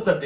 不准